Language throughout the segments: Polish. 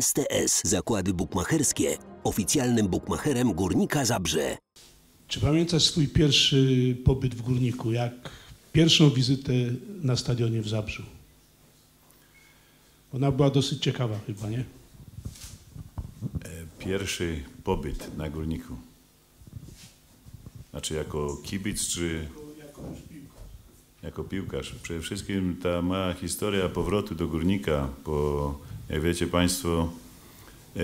STS Zakłady Bukmacherskie, oficjalnym bukmacherem Górnika Zabrze. Czy pamiętasz swój pierwszy pobyt w Górniku? Jak pierwszą wizytę na stadionie w Zabrzu? Ona była dosyć ciekawa chyba, nie? Pierwszy pobyt na górniku. Znaczy jako kibic czy jako piłkarz. Przede wszystkim ta mała historia powrotu do górnika, bo jak wiecie Państwo, e,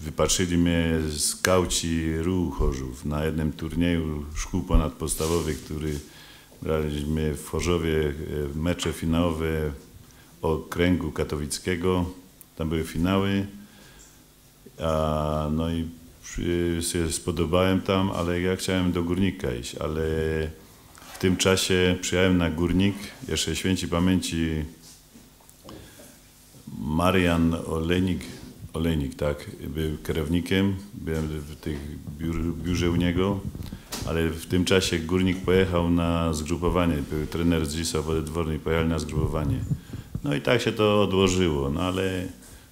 wypatrzyli mnie skauci Ruchu Chorzów na jednym turnieju szkół ponadpodstawowych, który graliśmy w Chorzowie e, mecze finałowe okręgu katowickiego. Tam były finały. A, no i przy- się spodobałem tam, ale ja chciałem do Górnika iść, ale w tym czasie przyjechałem na Górnik, jeszcze święci pamięci Marian Olejnik, Olejnik, tak, był kierownikiem, byłem w tych biur, biurze u niego, ale w tym czasie Górnik pojechał na zgrupowanie, był trener z Dzisa Wododwornej, pojechali na zgrupowanie. No i tak się to odłożyło, no ale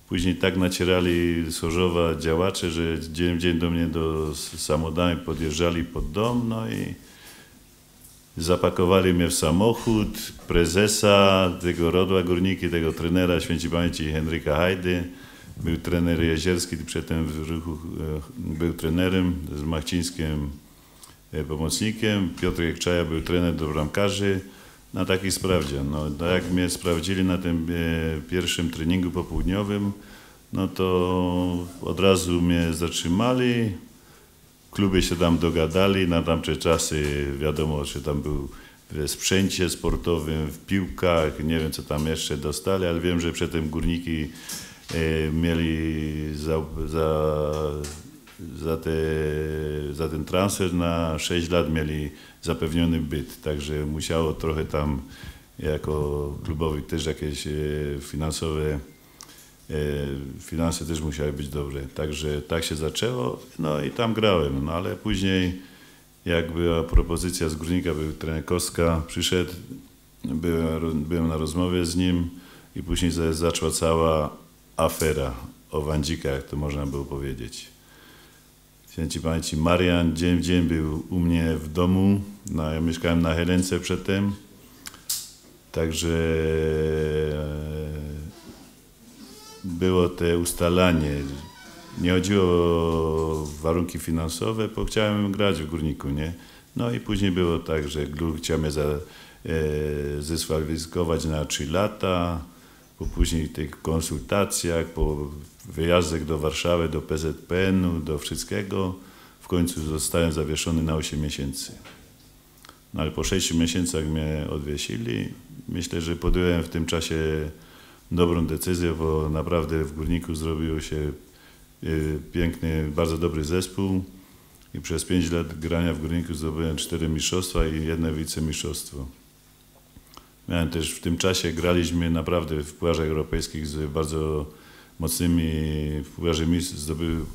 później tak nacierali z Chorzowa działacze, że dzień w dzień do mnie do samochodami podjeżdżali pod dom, no i zapakowali mnie w samochód, prezesa tego Rodła Górniki, tego trenera święci pamięci Henryka Hajdy. Był trener Jezierski, przedtem w ruchu e, był trenerem z Machcińskiem e, pomocnikiem. Piotr Jekczaja był trener do bramkarzy na taki sprawdzian. No, no jak mnie sprawdzili na tym e, pierwszym treningu popołudniowym, no to od razu mnie zatrzymali, w klubie się tam dogadali, na tamte czasy wiadomo, że tam był w sprzęcie sportowym, w piłkach, nie wiem co tam jeszcze dostali, ale wiem, że przedtem górniki e, mieli za, za, za, te, za ten transfer na 6 lat mieli zapewniony byt, także musiało trochę tam jako klubowi też jakieś e, finansowe Finanse też musiały być dobre. Także tak się zaczęło. No i tam grałem. No ale później, jak była propozycja z Górnika, był trener Kostka, przyszedł, byłem, byłem na rozmowie z nim i później za- zaczęła cała afera o Wandzika, jak to można było powiedzieć. Święci pamięci Marian dzień w dzień był u mnie w domu. No, ja mieszkałem na Helence przedtem. Także e, było te ustalanie. Nie chodziło o warunki finansowe, bo chciałem grać w górniku, nie? No i później było tak, że Glur chciał mnie za, e, na 3 lata, po później tych konsultacjach, po wyjazdach do Warszawy, do PZPN-u, do wszystkiego, w końcu zostałem zawieszony na 8 miesięcy. No ale po 6 miesiącach mnie odwiesili. Myślę, że podjąłem w tym czasie dobrą decyzję, bo naprawdę w Górniku zrobiło się y, piękny, bardzo dobry zespół i przez 5 lat grania w Górniku zdobyłem 4 mistrzostwa i jedno wicemistrzostwo. Miałem też w tym czasie, graliśmy naprawdę w pucharach europejskich z bardzo mocnymi, zdobył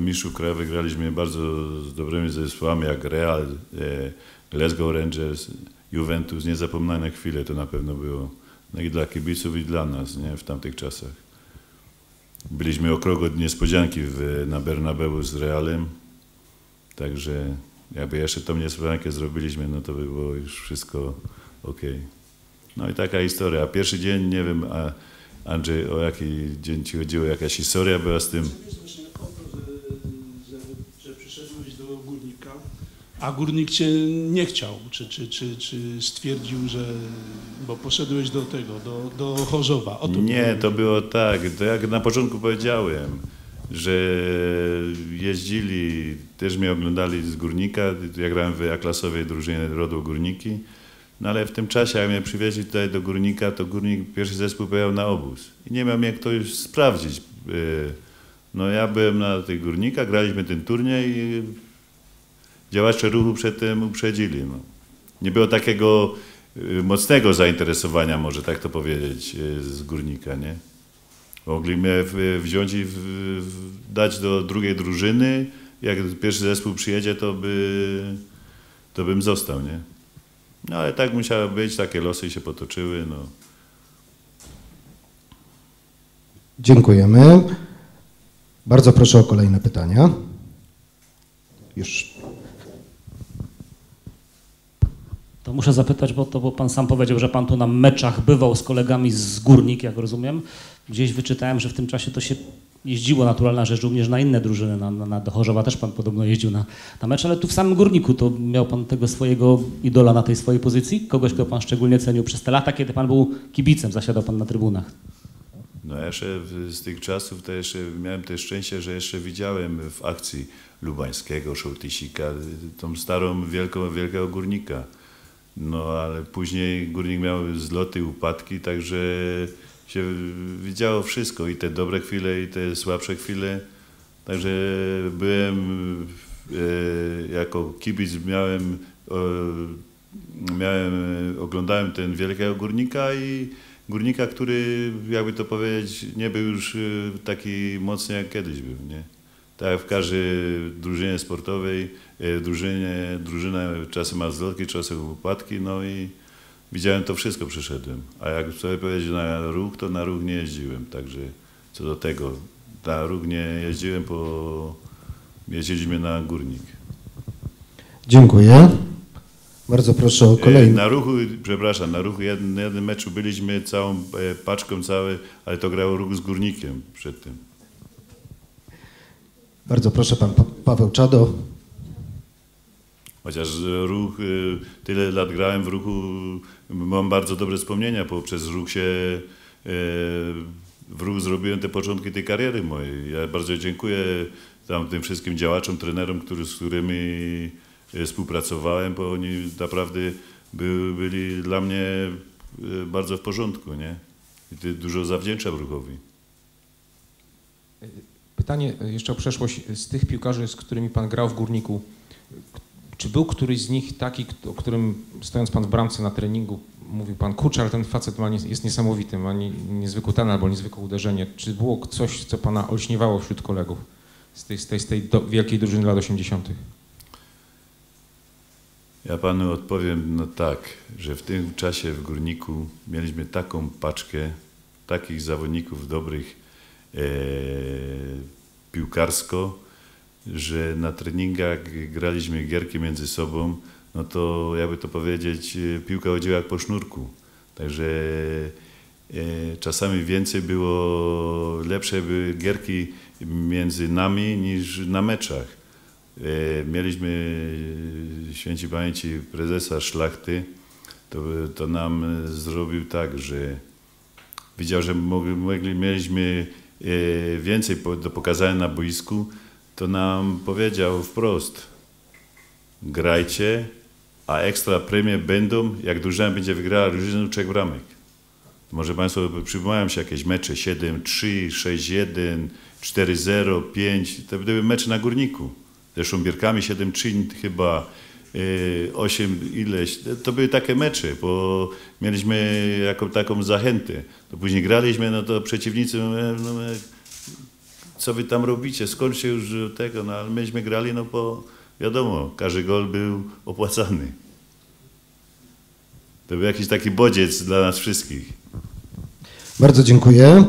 mistrzów krajowych graliśmy bardzo z dobrymi zespołami jak Real, e, Glasgow Rangers, Juventus, niezapomniane chwile to na pewno było. No i dla kibiców i dla nas, nie, w tamtych czasach. Byliśmy o krok od niespodzianki w, na Bernabeu z Realem, także jakby jeszcze tą niespodziankę zrobiliśmy, no to by było już wszystko ok. No i taka historia. A pierwszy dzień, nie wiem, a Andrzej, o jaki dzień ci chodziło, jakaś historia była z tym? A Górnik cię nie chciał, czy, czy, czy, czy stwierdził, że... bo poszedłeś do tego, do, do Chorzowa. To Nie, było. to było tak, to jak na początku powiedziałem, że jeździli, też mnie oglądali z Górnika, ja grałem w A-klasowej drużynie Rodu Górniki, no ale w tym czasie, jak mnie przywieźli tutaj do Górnika, to Górnik, pierwszy zespół pojechał na obóz i nie miał mnie ktoś sprawdzić. Y, No ja byłem na tych Górnikach, graliśmy ten turniej i działacze ruchu przedtem uprzedzili. No. Nie było takiego y, mocnego zainteresowania, może tak to powiedzieć, y, z Górnika, nie? Mogli mnie w- wziąć i dać do drugiej drużyny. Jak pierwszy zespół przyjedzie, to, by, to bym został, nie? No ale tak musiało być, takie losy się potoczyły, no. Dziękujemy. Bardzo proszę o kolejne pytania. Już. To muszę zapytać, bo to bo pan sam powiedział, że pan tu na meczach bywał z kolegami z Górnik, jak rozumiem. Gdzieś wyczytałem, że w tym czasie to się jeździło naturalna rzecz również na inne drużyny, na, na, na do Chorzowa też pan podobno jeździł na, na mecz, ale tu w samym Górniku to miał pan tego swojego idola na tej swojej pozycji? Kogoś, kogo pan szczególnie cenił przez te lata, kiedy pan był kibicem, zasiadał pan na trybunach? No ja jeszcze z tych czasów to jeszcze miałem też szczęście, że jeszcze widziałem w akcji Lubańskiego, Szołtysika, tą starą, wielką, wielkiego górnika. No ale później górnik miał zloty, upadki, także się widziało wszystko i te dobre chwile, i te słabsze chwile. Także byłem e, jako kibic miałem, e, miałem oglądałem ten wielkiego górnika i górnika, który jakby to powiedzieć nie był już e, taki mocny jak kiedyś był, nie? Tak jak w każdej drużynie sportowej, e, drużynie, drużyna czasem ma zlotki, czasem upadki, no i widziałem to wszystko, przeszedłem. A jak sobie powiedzieć na ruch, to na ruch nie jeździłem, także co do tego, na ruch nie jeździłem, bo jeździliśmy na górnik. Dziękuję. Bardzo proszę o E, kolejne. Na ruchu, przepraszam, na ruchu jednym, na jednym meczu byliśmy całą e, paczką całe, ale to grało ruch z górnikiem przed tym. Bardzo proszę pan Pa- Paweł Czado. Chociaż ruch, y, tyle lat grałem w ruchu, mam bardzo dobre wspomnienia, bo przez ruch się, y, w ruch zrobiłem te początki tej kariery mojej. Ja bardzo dziękuję tam tym wszystkim działaczom, trenerom, który, z którymi współpracowałem, bo oni naprawdę by, byli dla mnie bardzo w porządku, nie? I ty dużo zawdzięczam ruchowi. Pytanie jeszcze o przeszłość. Z tych piłkarzy, z którymi pan grał w Górniku, czy był któryś z nich taki, o którym stojąc pan w bramce na treningu, mówił pan, kurczę, ale ten facet ma, jest niesamowity, ma nie, niezwykły talent albo niezwykłe uderzenie. Czy było coś, co pana olśniewało wśród kolegów z tej, z tej, z tej do, wielkiej drużyny lat 80.? Ja panu odpowiem no tak, że w tym czasie w Górniku mieliśmy taką paczkę takich zawodników dobrych e, piłkarsko, że na treningach graliśmy gierki między sobą, no to jakby to powiedzieć, e, piłka chodziła jak po sznurku. Także e, czasami więcej było, lepsze były gierki między nami niż na meczach. E, Mieliśmy święci pamięci prezesa Szlachty, to, to nam zrobił tak, że widział, że mogli, mieliśmy więcej po, do pokazania na boisku, to nam powiedział wprost, grajcie, a ekstra premie będą, jak drużyna będzie wygrała drużyną trzech bramek. Może Państwo przypominają się jakieś mecze 7-3, 6-1, 4-0, 5. To były mecze na górniku. Ze Szumbierkami 7-3 chyba, y, 8 ileś. To były takie mecze, bo mieliśmy jako taką zachętę. To później graliśmy, no to przeciwnicy, no, no, co wy tam robicie, skończcie już tego, no ale myśmy grali, no bo wiadomo, każdy gol był opłacany. To był jakiś taki bodziec dla nas wszystkich. Bardzo dziękuję.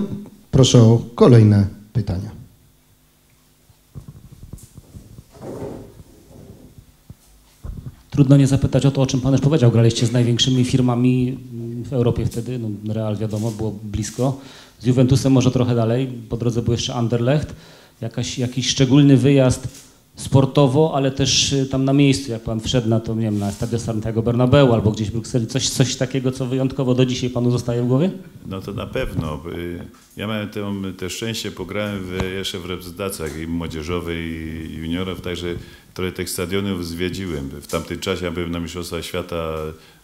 Proszę o kolejne pytania. Trudno nie zapytać o to, o czym pan już powiedział. Graliście z największymi firmami w Europie wtedy, no Real wiadomo, było blisko. Z Juventusem może trochę dalej, po drodze był jeszcze Anderlecht. Jakaś, jakiś szczególny wyjazd sportowo, ale też y, tam na miejscu, jak pan wszedł na to, nie wiem, na Stadio Santiago Bernabeu albo gdzieś w Brukseli, coś, coś takiego, co wyjątkowo do dzisiaj panu zostaje w głowie? No to na pewno. Y, Ja miałem to, te szczęście, pograłem w, jeszcze w reprezentacjach i młodzieżowej i juniorów, także trochę tych stadionów zwiedziłem. W tamtym czasie ja byłem na Mistrzostwach Świata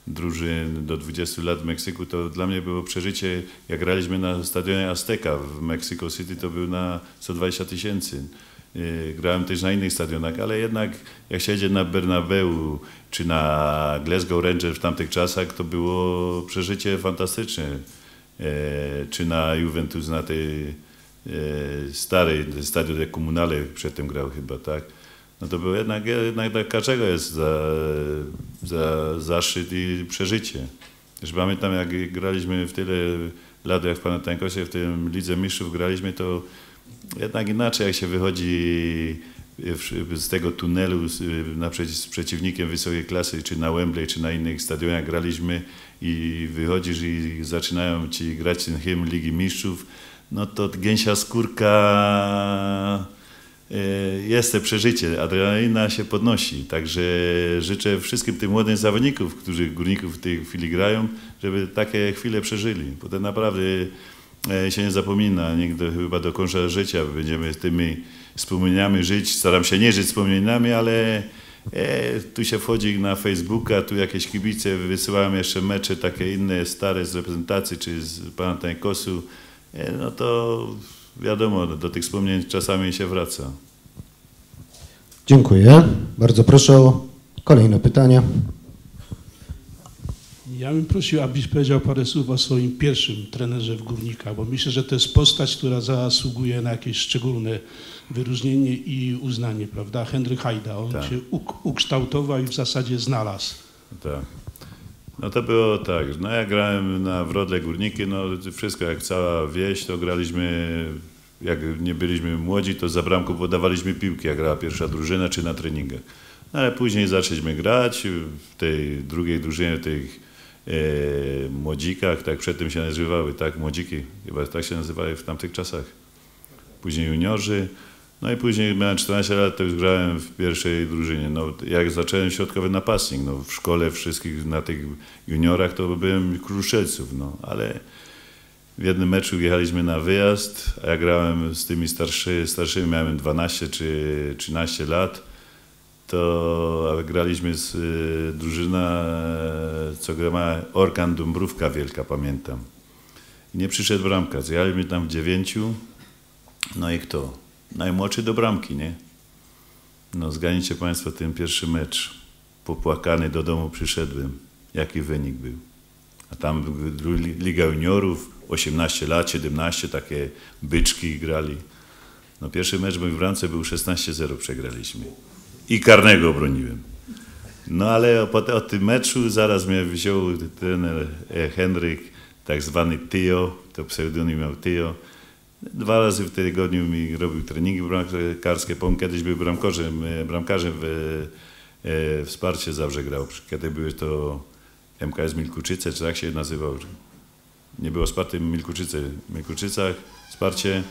drużyn do 20 lat w Meksyku, to dla mnie było przeżycie, jak graliśmy na stadionie Azteca w Mexico City, to był na 120 tysięcy. Y, Grałem też na innych stadionach, ale jednak jak się jedzie na Bernabeu czy na Glasgow Rangers w tamtych czasach, to było przeżycie fantastyczne. E, czy na Juventus, na tej e, starej stadion de Comunale przedtem grał chyba, tak? No to było jednak, jednak dla każdego jest za, za zaszczyt i przeżycie. Też pamiętam, jak graliśmy w tyle lat, jak w Panathinaikosie w tym Lidze Mistrzów graliśmy, to jednak inaczej jak się wychodzi w- z tego tunelu naprzeciw, z przeciwnikiem wysokiej klasy, czy na Wembley, czy na innych stadionach graliśmy i wychodzisz i zaczynają ci grać ten hymn Ligi Mistrzów, no to gęsia skórka e, jest to przeżycie, adrenalina się podnosi, także życzę wszystkim tym młodym zawodnikom, którzy górników w tej chwili grają, żeby takie chwile przeżyli, bo to naprawdę e, się nie zapomina, nigdy chyba do końca życia będziemy tymi wspomnieniami żyć, staram się nie żyć wspomnieniami, ale e, tu się wchodzi na Facebooka, tu jakieś kibice wysyłają jeszcze mecze takie inne, stare z reprezentacji czy z Panathinaikosu, e, no to wiadomo, do tych wspomnień czasami się wraca. Dziękuję. Bardzo proszę o kolejne pytania. Ja bym prosił, abyś powiedział parę słów o swoim pierwszym trenerze w Górnikach, bo myślę, że to jest postać, która zasługuje na jakieś szczególne wyróżnienie i uznanie, prawda? Henryk Hajda, on Tak. się uk- ukształtował i w zasadzie znalazł. Tak. No to było tak, no ja grałem na Wrodle Górniki, no wszystko jak cała wieś, to graliśmy, jak nie byliśmy młodzi, to za bramką podawaliśmy piłki, jak grała pierwsza drużyna, czy na treningach. No, ale później zaczęliśmy grać w tej drugiej drużynie, tych młodzikach, tak przedtem się nazywały, tak, młodziki, chyba tak się nazywały w tamtych czasach. Później juniorzy, no i później miałem 14 lat, to już grałem w pierwszej drużynie. No, jak zacząłem środkowy napastnik, no, w szkole wszystkich na tych juniorach to byłem kruszelców, no, ale w jednym meczu jechaliśmy na wyjazd, a ja grałem z tymi starszy, starszymi, miałem 12 czy 13 lat, to graliśmy z y, drużyna, co grała Orkan Dąbrówka Wielka, pamiętam. I nie przyszedł bramka, zjechaliśmy tam w dziewięciu, no i kto? Najmłodszy do bramki, nie? No zganicie Państwo ten pierwszy mecz. Popłakany do domu przyszedłem. Jaki wynik był? A tam Liga Juniorów, 18 lat, 17, takie byczki grali. No pierwszy mecz w bramce był 16-0, przegraliśmy. I karnego obroniłem. No ale o, o tym meczu zaraz mnie wziął trener e, Henryk, tak zwany Tio, to pseudonim miał Tio. Dwa razy w tygodniu mi robił treningi bramkarskie, bo on kiedyś był bramkarzem, e, bramkarzem w e, wsparcie zawsze grał. Kiedy były to MKS Milkuczyce, czy tak się nazywał. Nie było wsparcie Milkuczyce, w Milkuczycach, wsparcie.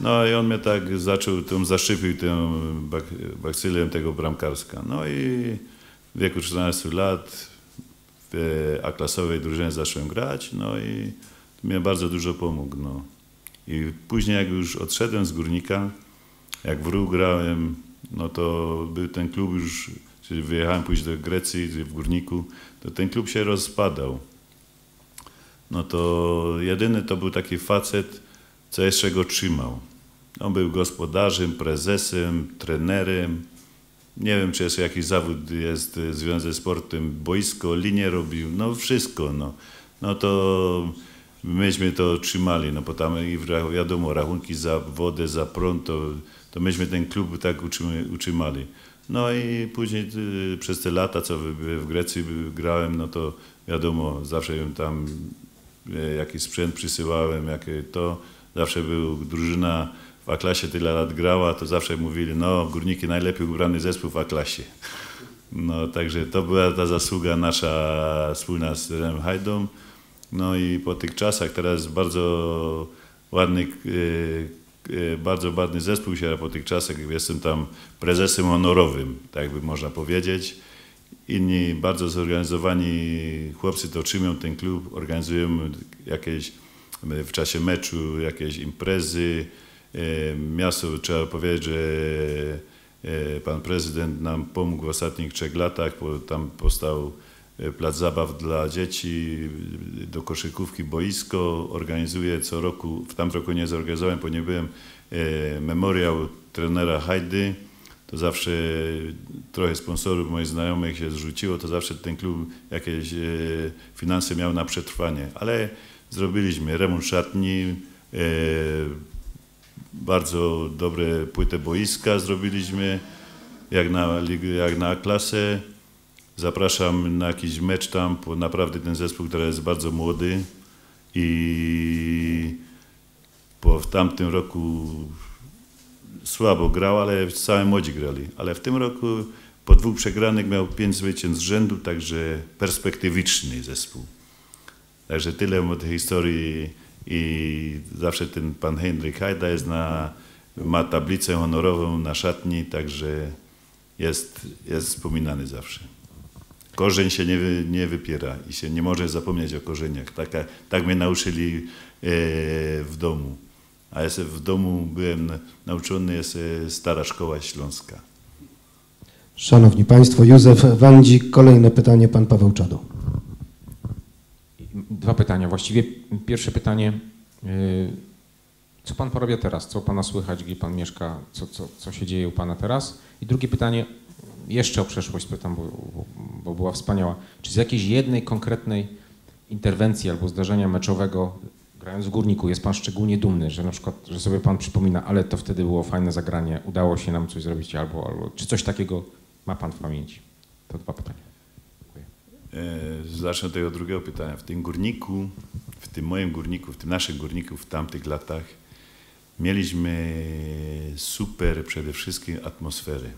No i on mnie tak zaczął, tą zaszczypił tą bak, bakcylem tego bramkarska. No i w wieku 14 lat w A-klasowej drużynie zacząłem grać, no i mnie bardzo dużo pomógł. No. I później jak już odszedłem z Górnika, jak w grałem, no to był ten klub już, czyli wyjechałem później do Grecji, w Górniku, to ten klub się rozpadał. No to jedyny to był taki facet, co jeszcze go trzymał. On był gospodarzem, prezesem, trenerem. Nie wiem, czy jeszcze jakiś zawód jest y, związany z sportem. Boisko, linię robił, no wszystko. No, no to myśmy to trzymali, no bo tam i wi- wiadomo, rachunki za wodę, za prąd, to, to myśmy ten klub tak utrzymali. No i później y, przez te lata, co w, Grecji grałem, no to wiadomo, zawsze ją tam e, jakiś sprzęt przysyłałem, jakie to. Zawsze był drużyna w A-klasie tyle lat grała, to zawsze mówili, no Górniki najlepiej ubrany zespół w A-klasie. No także to była ta zasługa nasza wspólna z Renem Hajdą. No i po tych czasach teraz bardzo ładny, e, e, bardzo ładny zespół się, po tych czasach jestem tam prezesem honorowym, tak by można powiedzieć. Inni bardzo zorganizowani chłopcy to trzymią ten klub, organizują jakieś w czasie meczu jakieś imprezy. Miasto, trzeba powiedzieć, że e, pan prezydent nam pomógł w ostatnich trzech latach, bo tam powstał e, plac zabaw dla dzieci, do koszykówki boisko, organizuje co roku, w tam roku nie zorganizowałem, bo nie byłem, e, memoriał trenera Hajdy, to zawsze trochę sponsorów moich znajomych się zrzuciło, to zawsze ten klub jakieś finanse miał na przetrwanie, ale zrobiliśmy remont szatni, e, bardzo dobre płytę boiska zrobiliśmy, jak na, jak na klasę. Zapraszam na jakiś mecz tam, bo naprawdę ten zespół, który jest bardzo młody i po w tamtym roku słabo grał, ale całe młodzi grali. Ale w tym roku po dwóch przegranych miał pięć zwycięstw z rzędu, także perspektywiczny zespół. Także tyle o tej historii i zawsze ten pan Henryk Hajda jest na, ma tablicę honorową na szatni, także jest, jest wspominany zawsze. Korzeń się nie, wy, nie wypiera i się nie może zapomnieć o korzeniach. Taka, tak mnie nauczyli e, w domu. A ja w domu byłem nauczony, jest e, stara szkoła śląska. Szanowni Państwo, Józef Wandzik, kolejne pytanie, pan Paweł Czadu. Dwa pytania. Właściwie pierwsze pytanie. y, Co pan porabia teraz? Co pana słychać, gdzie pan mieszka? Co, co, co się dzieje u pana teraz? I drugie pytanie, jeszcze o przeszłość pytam, bo, bo, bo była wspaniała. Czy z jakiejś jednej konkretnej interwencji albo zdarzenia meczowego, grając w Górniku, jest pan szczególnie dumny, że na przykład, że sobie pan przypomina, ale to wtedy było fajne zagranie, udało się nam coś zrobić, albo, albo czy coś takiego ma pan w pamięci? To dwa pytania. E, Zacznę od tego drugiego pytania. W tym górniku, w tym moim górniku, w tym naszym górniku w tamtych latach mieliśmy super przede wszystkim atmosfery.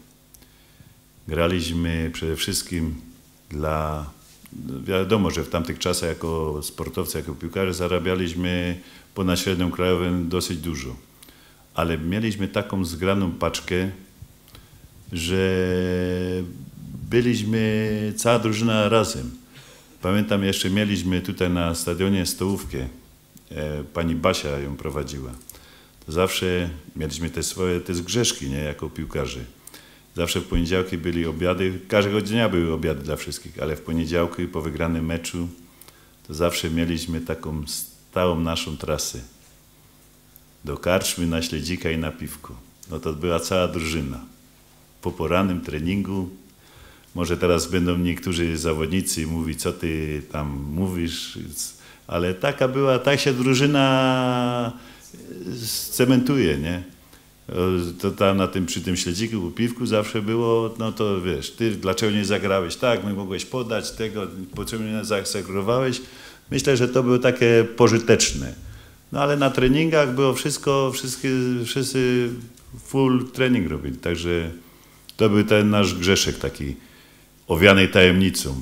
Graliśmy przede wszystkim dla. Wiadomo, że w tamtych czasach jako sportowcy, jako piłkarze zarabialiśmy ponad średnią krajową dosyć dużo. Ale mieliśmy taką zgraną paczkę, że byliśmy cała drużyna razem. Pamiętam jeszcze mieliśmy tutaj na stadionie stołówkę. E, pani Basia ją prowadziła. To zawsze mieliśmy te swoje te zgrzeszki, nie, jako piłkarze. Zawsze w poniedziałki byli obiady, każdego dnia były obiady dla wszystkich, ale w poniedziałki po wygranym meczu to zawsze mieliśmy taką stałą naszą trasę. Do karczmy na śledzika i na piwko. No to była cała drużyna. Po porannym treningu może teraz będą niektórzy zawodnicy mówić, co ty tam mówisz, ale taka była, tak się drużyna cementuje, nie? To tam na tym, przy tym śledziku, piwku zawsze było, no to wiesz, ty dlaczego nie zagrałeś tak, my mogłeś podać tego, po czym nie zasakrowałeś. Myślę, że to było takie pożyteczne. No ale na treningach było wszystko, wszyscy full trening robili, także to był ten nasz grzeszek taki owianej tajemnicą.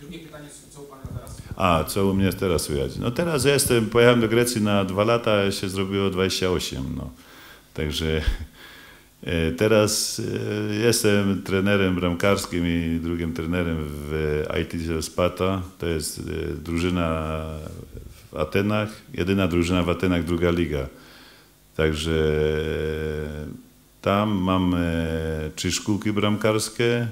Drugie pytanie, co u pana teraz? A, co u mnie teraz słychać? No teraz ja jestem, pojechałem do Grecji na dwa lata, się zrobiło 28, no. Także e, teraz e, jestem trenerem bramkarskim i drugim trenerem w IT Sparta. To jest e, drużyna w Atenach, jedyna drużyna w Atenach, druga liga. Także tam mam trzy szkółki bramkarskie.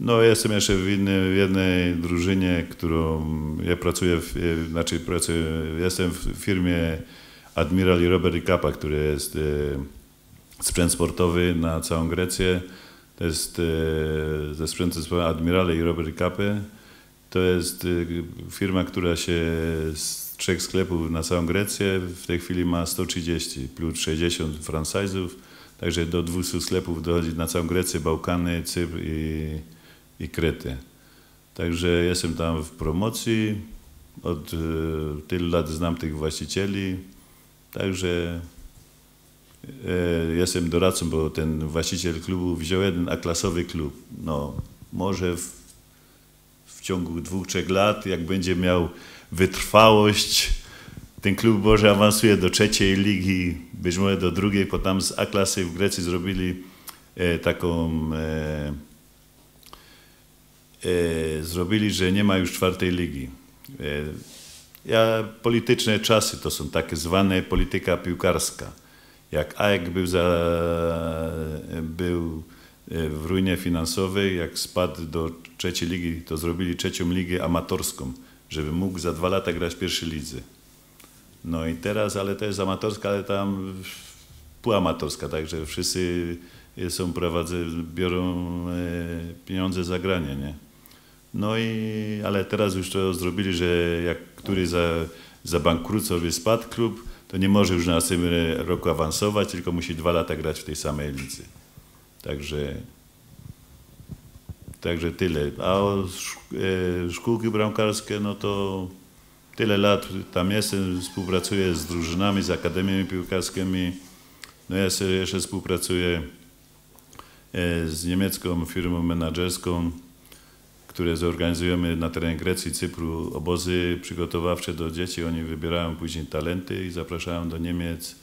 No, jestem jeszcze w, innej, w jednej drużynie, którą ja pracuję, w, znaczy pracuję, jestem w firmie Admiral i Robert Kappa, który jest e, sprzęt sportowy na całą Grecję. To jest e, ze sportowym Admirale i Robert Kapy. To jest e, firma, która się z trzech sklepów na całą Grecję w tej chwili ma 130 plus 60 franchise'ów. Także do 200 sklepów dochodzi na całą Grecję, Bałkany, Cypr i, i Krety. Także jestem tam w promocji. Od y, tylu lat znam tych właścicieli. Także y, jestem doradcą, bo ten właściciel klubu wziął jeden A-klasowy klub. No, może w, w ciągu dwóch, trzech lat, jak będzie miał wytrwałość, ten klub może awansuje do trzeciej ligi, być może do drugiej, bo tam z A-klasy w Grecji zrobili e, taką, e, e, zrobili, że nie ma już czwartej ligi. E, ja, polityczne czasy to są takie zwane polityka piłkarska. Jak AEK był, za, był w ruinie finansowej, jak spadł do trzeciej ligi, to zrobili trzecią ligę amatorską, żeby mógł za dwa lata grać w pierwszej lidze. No i teraz, ale to jest amatorska, ale tam półamatorska, także wszyscy są prowadzę, biorą e, pieniądze za granie, nie? No i, ale teraz już to zrobili, że jak który za, zabankrucował, spadł klub, to nie może już na następnym roku awansować, tylko musi dwa lata grać w tej samej lidze. Także Także tyle. A e, szkółki bramkarskie, no to tyle lat tam jestem, współpracuję z drużynami, z akademiami piłkarskimi. No ja jeszcze współpracuję e, z niemiecką firmą menedżerską, które zorganizujemy na terenie Grecji, Cypru obozy przygotowawcze do dzieci. Oni wybierają później talenty i zapraszają do Niemiec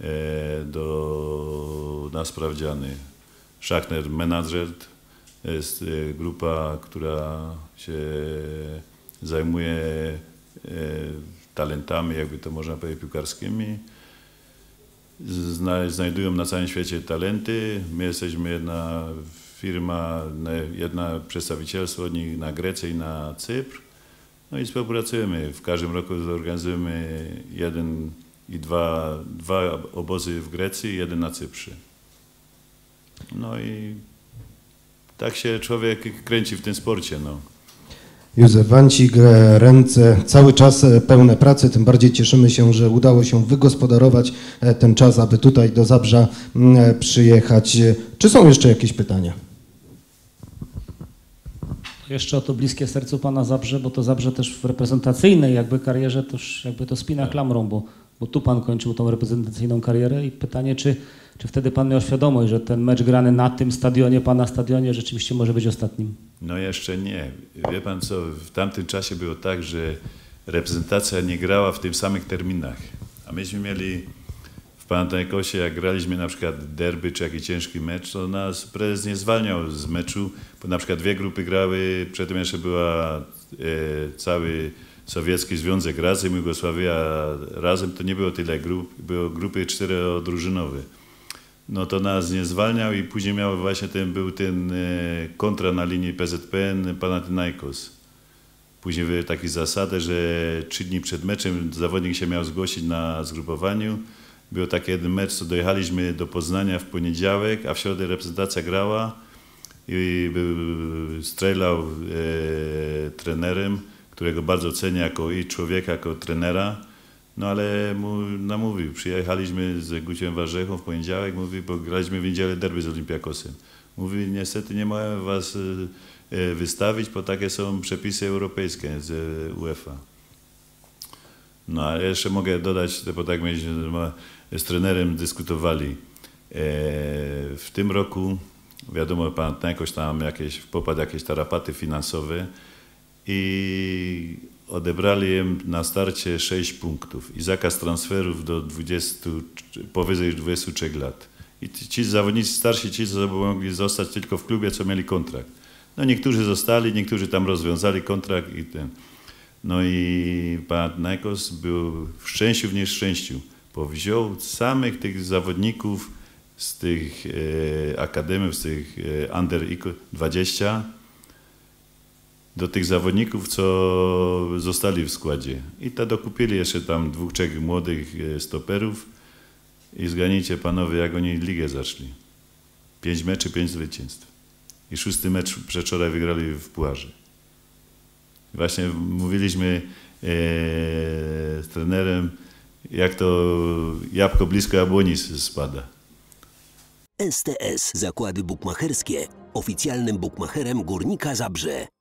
e, do, na sprawdziany. Schachner Management jest e, grupa, która się zajmuje talentami, jakby to można powiedzieć, piłkarskimi. Zna, znajdują na całym świecie talenty. My jesteśmy jedna firma, jedna przedstawicielstwo nich na Grecję i na Cypr. No i współpracujemy. W każdym roku zorganizujemy jeden i dwa, dwa obozy w Grecji, jeden na Cyprze. No i tak się człowiek kręci w tym sporcie. No. Józef Wancik, ręce cały czas e, pełne pracy, tym bardziej cieszymy się, że udało się wygospodarować e, ten czas, aby tutaj do Zabrza e, przyjechać. Czy są jeszcze jakieś pytania? Jeszcze o to bliskie sercu pana Zabrze, bo to Zabrze też w reprezentacyjnej jakby karierze też jakby to spina klamrą, bo, bo tu pan kończył tą reprezentacyjną karierę i pytanie, czy, czy wtedy pan miał świadomość, że ten mecz grany na tym stadionie, pana stadionie rzeczywiście może być ostatnim? No jeszcze nie. Wie pan co, w tamtym czasie było tak, że reprezentacja nie grała w tych samych terminach. A myśmy mieli w Panathinaikosie, jak graliśmy na przykład derby czy jakiś ciężki mecz, to nas prezes nie zwalniał z meczu, bo na przykład dwie grupy grały, przedtem jeszcze była e, cały Sowiecki Związek razem, Jugosławia razem, to nie było tyle grup, było grupy czterodrużynowe no to nas nie zwalniał i później miał właśnie ten, był ten e, kontra na linii PZPN Panathinaikos. Później były takie zasady, że trzy dni przed meczem zawodnik się miał zgłosić na zgrupowaniu. Był taki jeden mecz, co dojechaliśmy do Poznania w poniedziałek, a w środę reprezentacja grała i był strzelał e, trenerem, którego bardzo cenię jako i człowieka, jako trenera. No ale mu namówił. Przyjechaliśmy z Guciem Warzechą w poniedziałek, mówi, bo graliśmy w niedzielę derby z Olimpiakosem. Mówi, niestety nie mogę was e, e, wystawić, bo takie są przepisy europejskie z e, UEFA. No a jeszcze mogę dodać, bo tak myśmy z trenerem dyskutowali. E, w tym roku, wiadomo, pan jakoś tam jakieś, popadł jakieś tarapaty finansowe i odebrali im na starcie 6 punktów i zakaz transferów do 20, powyżej 23 lat. I ci- zawodnicy starsi, ci co mogli zostać tylko w klubie, co mieli kontrakt. No niektórzy zostali, niektórzy tam rozwiązali kontrakt i ten. No i pan Najkos był w szczęściu w nieszczęściu, bo wziął samych tych zawodników z tych e, akademiów, z tych e, under 20 do tych zawodników, co zostali w składzie. I to dokupili jeszcze tam dwóch, trzech młodych e, stoperów i zganicie panowie, jak oni ligę zaczęli. Pięć meczy, pięć zwycięstw. I szósty mecz przedwczoraj wygrali w Puarze. Właśnie mówiliśmy e, z trenerem, jak to jabłko blisko jabłoni spada. STS Zakłady Bukmacherskie, oficjalnym bukmacherem Górnika Zabrze.